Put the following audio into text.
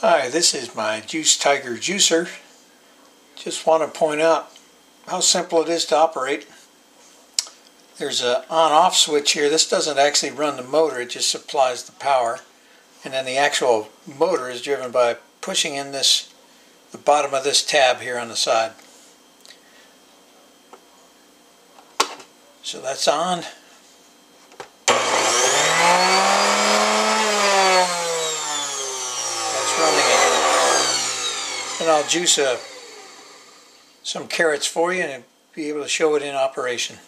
Hi, this is my Juice Tiger juicer. Just want to point out how simple it is to operate. There's a on-off switch here. This doesn't actually run the motor, it just supplies the power. And then the actual motor is driven by pushing in this the bottom of this tab here on the side. So that's on. That's running it. And I'll juice a, some carrots for you and be able to show it in operation.